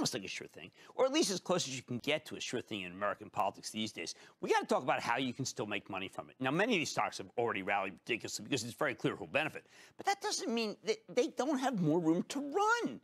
almost like a sure thing, or at least as close as you can get to a sure thing in American politics these days. We got to talk about how you can still make money from it. Now, many of these stocks have already rallied ridiculously because it's very clear who'll benefit, but that doesn't mean that they don't have more room to run.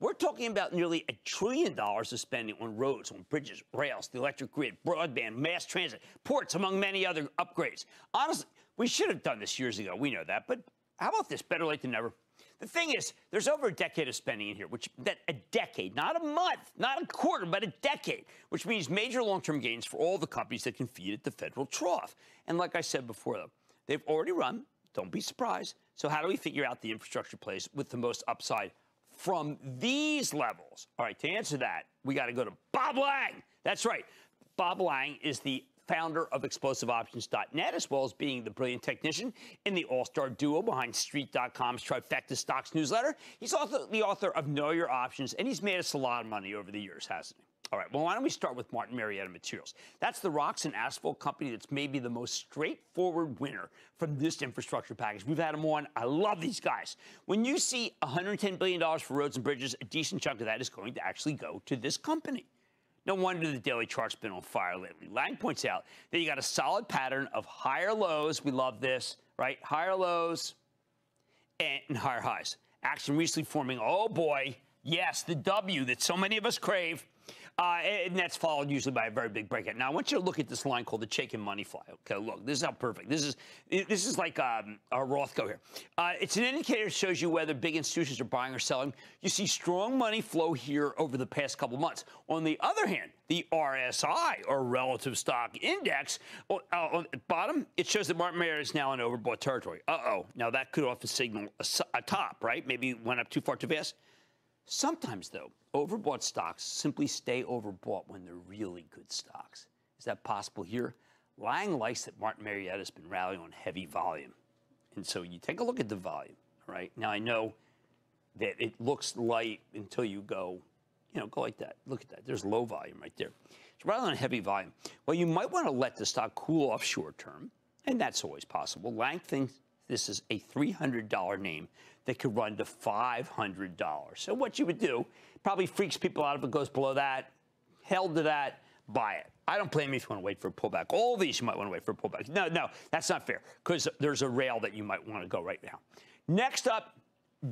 We're talking about nearly a trillion dollars of spending on roads, on bridges, rails, the electric grid, broadband, mass transit, ports, among many other upgrades. Honestly, we should have done this years ago. We know that. But how about this? Better late than never. The thing is, there's over a decade of spending in here, which that a decade, not a month, not a quarter, but a decade, which means major long-term gains for all the companies that can feed at the federal trough. And like I said before, though, they've already run. Don't be surprised. So how do we figure out the infrastructure plays with the most upside from these levels? All right, to answer that, we got to go to Bob Lang. That's right. Bob Lang is the founder of explosiveoptions.net, as well as being the brilliant technician in the all star duo behind Street.com's Trifecta Stocks newsletter. He's also the author of Know Your Options, and he's made us a lot of money over the years, hasn't he? All right, well, why don't we start with Martin Marietta Materials? That's the rocks and asphalt company that's maybe the most straightforward winner from this infrastructure package. We've had them on. I love these guys. When you see $110 billion for roads and bridges, a decent chunk of that is going to actually go to this company. No wonder the daily chart's been on fire lately. Lang points out that you got a solid pattern of higher lows. We love this, right? Higher lows and higher highs. Action recently forming, oh boy, yes, the W that so many of us crave. Uh, and that's followed usually by a very big breakout. Now, I want you to look at this line called the Chaikin Money Flow. Okay, look, this is how perfect. This is this is like um, a Rothko here. Uh, it's an indicator that shows you whether big institutions are buying or selling. You see strong money flow here over the past couple months. On the other hand, the RSI, or Relative Stock Index, uh, on the bottom, it shows that Martin Marietta is now in overbought territory. Uh-oh. Now, that could often signal a, a top, right? Maybe went up too far too fast. Sometimes, though, overbought stocks simply stay overbought when they're really good stocks. Is that possible here? Lang likes that Martin Marietta has been rallying on heavy volume. And so you take a look at the volume, right? Now, I know that it looks light until you go, you know, go like that. Look at that. There's low volume right there. It's rather than heavy volume. Well, you might want to let the stock cool off short term, and that's always possible. Lang thinks this is a $300 name that could run to $500. So what you would do probably freaks people out if it goes below that. Held to that, buy it. I don't blame you if you want to wait for a pullback. All these you might want to wait for a pullback. No, no, that's not fair because there's a rail that you might want to go right now. Next up,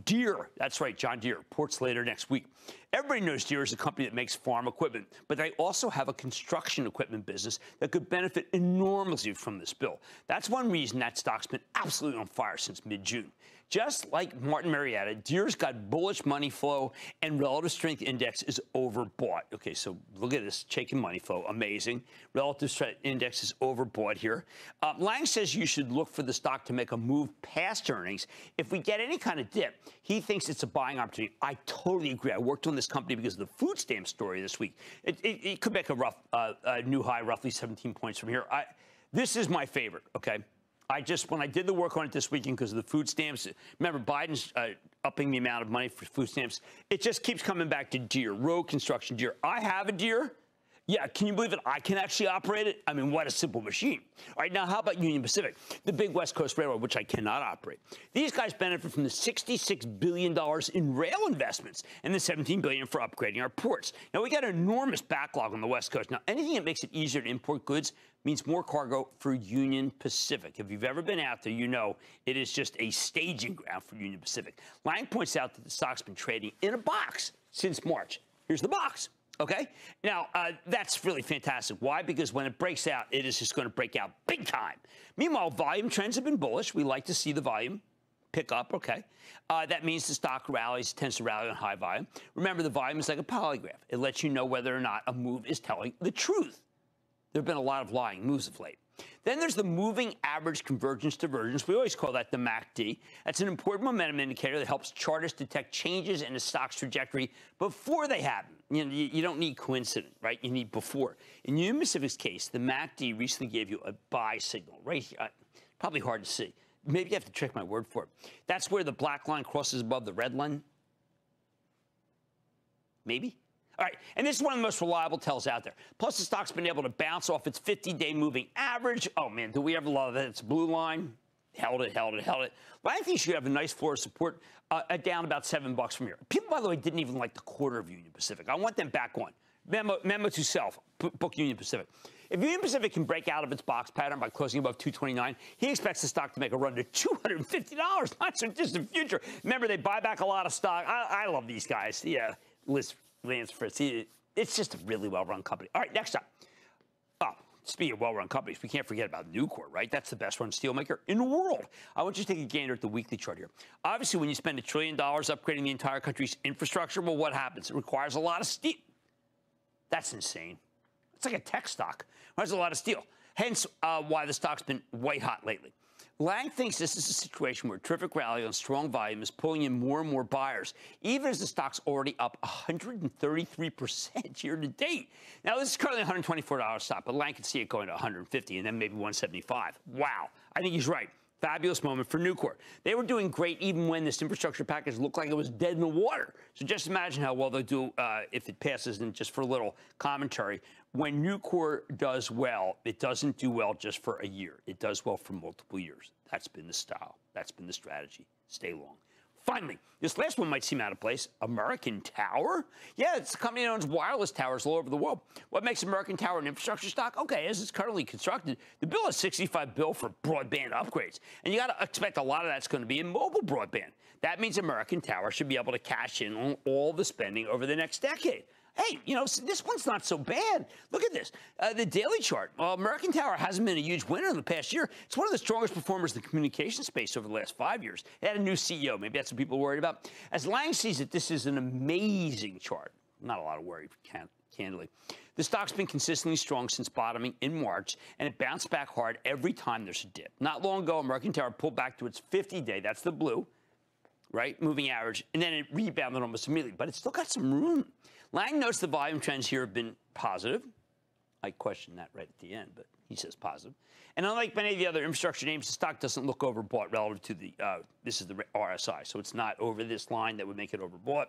Deere. that's right, John Deere, reports later next week. Everybody knows Deere is a company that makes farm equipment, but they also have a construction equipment business that could benefit enormously from this bill. That's one reason that stock's been absolutely on fire since mid June. Just like Martin Marietta, Deere's got bullish money flow and relative strength index is overbought. Okay, so look at this Chaikin money flow, amazing. Relative strength index is overbought here. Uh, Lang says you should look for the stock to make a move past earnings. If we get any kind of dip, he thinks it's a buying opportunity. I totally agree. I worked on this company because of the food stamp story this week. It, it, it could make a rough uh, a new high, roughly 17 points from here. I, this is my favorite. Okay. I just, when I did the work on it this weekend because of the food stamps, remember Biden's uh, upping the amount of money for food stamps. It just keeps coming back to Deere, road construction Deere. I have a Deere. Yeah, can you believe it? I can actually operate it. I mean, what a simple machine. All right, now how about Union Pacific, the big West Coast Railroad, which I cannot operate? These guys benefit from the $66 billion in rail investments and the 17 billion for upgrading our ports. Now, we got an enormous backlog on the West Coast. Now, anything that makes it easier to import goods means more cargo for Union Pacific. If you've ever been out there, you know it is just a staging ground for Union Pacific. Lang points out that the stock's been trading in a box since March. Here's the box. Okay? Now, uh, that's really fantastic. Why? Because when it breaks out, it is just going to break out big time. Meanwhile, volume trends have been bullish. We like to see the volume pick up, okay? Uh, that means the stock rallies, tends to rally on high volume. Remember, the volume is like a polygraph. It lets you know whether or not a move is telling the truth. There have been a lot of lying moves of late. Then there's the moving average convergence divergence. We always call that the MACD. That's an important momentum indicator that helps chartists detect changes in a stock's trajectory before they happen. You, know, you, don't need coincidence, right? You need before. In Union Pacific's case, the MACD recently gave you a buy signal, right here. Uh, probably hard to see. Maybe you have to check my word for it. That's where the black line crosses above the red line. Maybe? All right, and this is one of the most reliable tells out there. Plus, the stock's been able to bounce off its 50 day moving average. Oh, man, do we ever love that? It's blue line. held it, held it, held it. But I think you should have a nice floor of support uh, down about seven bucks from here. People, by the way, didn't even like the quarter of Union Pacific. I want them back on. Memo, memo to self, book Union Pacific. If Union Pacific can break out of its box pattern by closing above 229, he expects the stock to make a run to $250, not so distant future. Remember, they buy back a lot of stock. I, I love these guys. Yeah, Liz Lance Fritz. He, it's just a really well-run company. All right, next up. Oh, speaking of well-run companies, we can't forget about Nucor, right? That's the best-run steelmaker in the world. I want you to take a gander at the weekly chart here. Obviously, when you spend a trillion dollars upgrading the entire country's infrastructure, well, what happens? It requires a lot of steel. That's insane. It's like a tech stock. There's a lot of steel. Hence, uh, why the stock's been white hot lately. Lang thinks this is a situation where terrific rally on strong volume is pulling in more and more buyers, even as the stock's already up 133% year to date. Now, this is currently $124 stock, but Lang can see it going to 150 and then maybe 175. Wow. I think he's right. Fabulous moment for Nucor. They were doing great even when this infrastructure package looked like it was dead in the water. So just imagine how well they'll do uh, if it passes. And just for a little commentary, when Nucor does well, it doesn't do well just for a year. It does well for multiple years. That's been the style. That's been the strategy. Stay long. Finally, this last one might seem out of place. American Tower? Yeah, it's a company that owns wireless towers all over the world. What makes American Tower an infrastructure stock? Okay, as it's currently constructed, the bill is 65 bill for broadband upgrades. And you got to expect a lot of that's going to be in mobile broadband. That means American Tower should be able to cash in on all the spending over the next decade hey, you know, this one's not so bad. Look at this. Uh, the daily chart. American Tower hasn't been a huge winner in the past year. It's one of the strongest performers in the communication space over the last five years. It had a new CEO. Maybe that's what people are worried about. As Lang sees it, this is an amazing chart. Not a lot of worry, can candidly. The stock's been consistently strong since bottoming in March, and it bounced back hard every time there's a dip. Not long ago, American Tower pulled back to its 50-day, that's the blue, right, moving average, and then it rebounded almost immediately. But it's still got some room. Lang notes the volume trends here have been positive. I question that right at the end, but he says positive. And unlike many of the other infrastructure names, the stock doesn't look overbought relative to the, uh, this is the RSI, so it's not over this line that would make it overbought.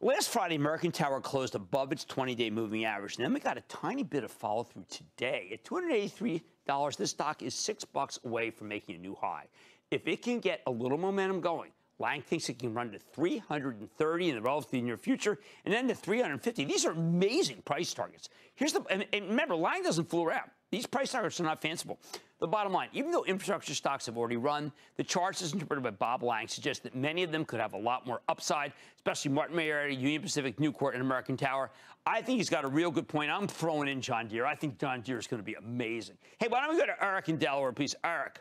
Last Friday, American Tower closed above its 20-day moving average, and then we got a tiny bit of follow-through today. At $283, this stock is six bucks away from making a new high. If it can get a little momentum going, Lang thinks it can run to 330 in the relatively near future and then to 350. These are amazing price targets. Here's the, and, and remember, Lang doesn't fool around. These price targets are not fanciful. The bottom line, even though infrastructure stocks have already run, the charts as interpreted by Bob Lang suggest that many of them could have a lot more upside, especially Martin Marietta, Union Pacific, Nucor, and American Tower. I think he's got a real good point. I'm throwing in John Deere. I think John Deere is going to be amazing. Hey, why don't we go to Eric in Delaware, please? Eric.